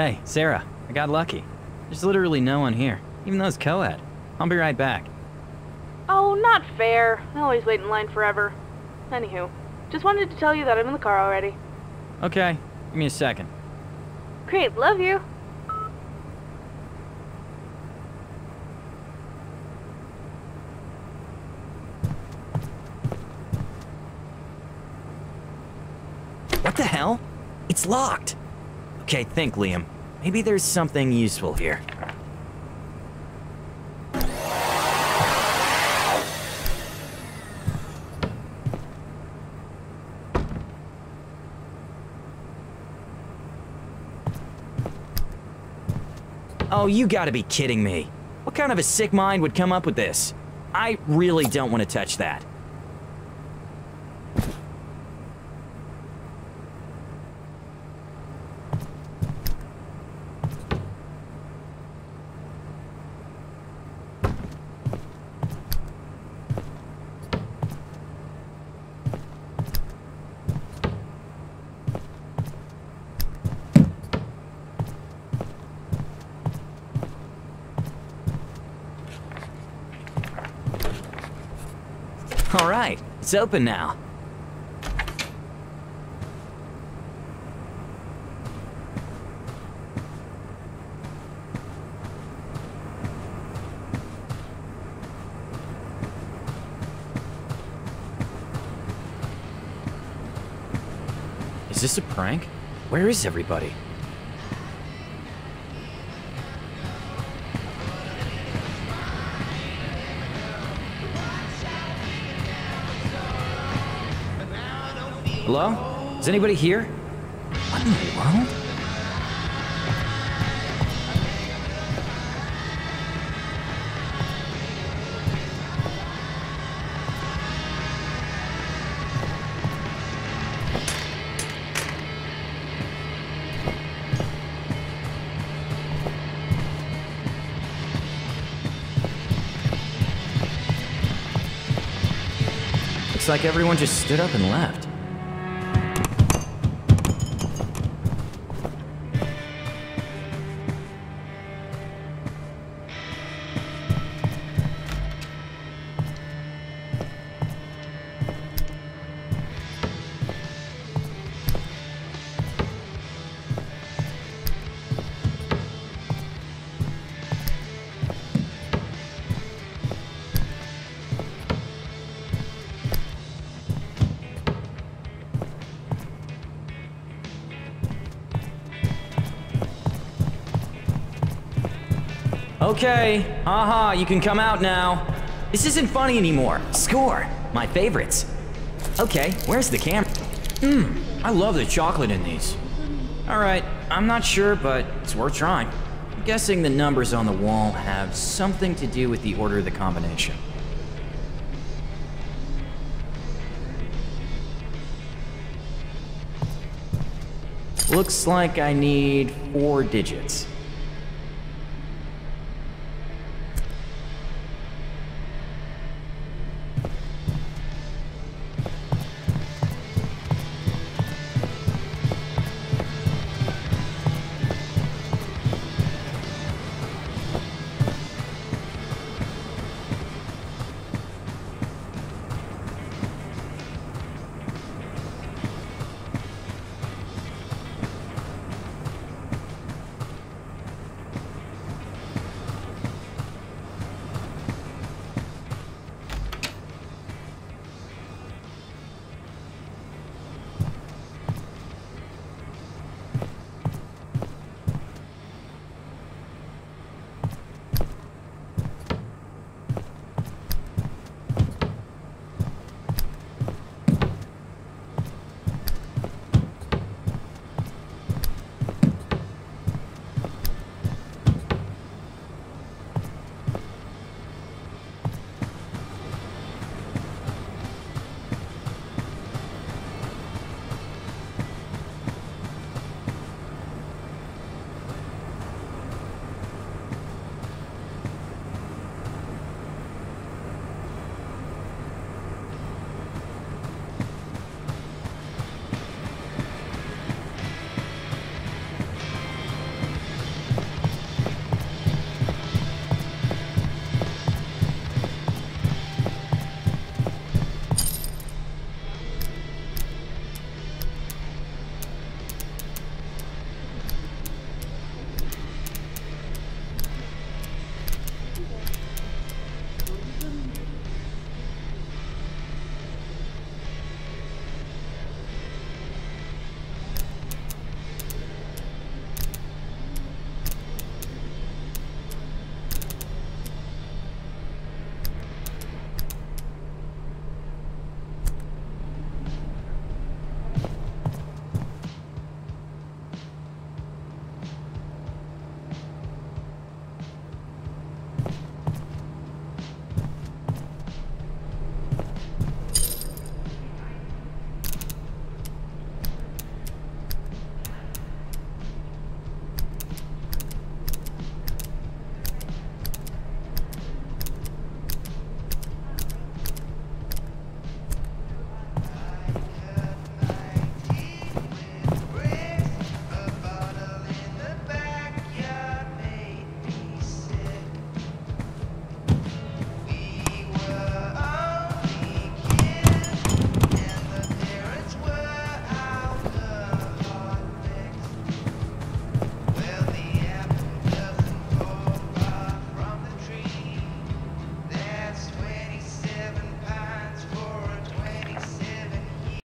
Hey, Sarah, I got lucky. There's literally no one here, even though it's co-ed. I'll be right back. Oh, not fair. I always wait in line forever. Anywho, just wanted to tell you that I'm in the car already. Okay, give me a second. Great, love you. What the hell? It's locked. Okay, think, Liam. Maybe there's something useful here. Oh, you gotta be kidding me. What kind of a sick mind would come up with this? I really don't want to touch that. All right, it's open now. Is this a prank? Where is everybody? Hello? Is anybody here? What in the world? Looks like everyone just stood up and left. Okay, haha, you can come out now. This isn't funny anymore. Score, my favorites. Okay, where's the camera? Mmm, I love the chocolate in these. Alright, I'm not sure, but it's worth trying. I'm guessing the numbers on the wall have something to do with the order of the combination. Looks like I need four digits.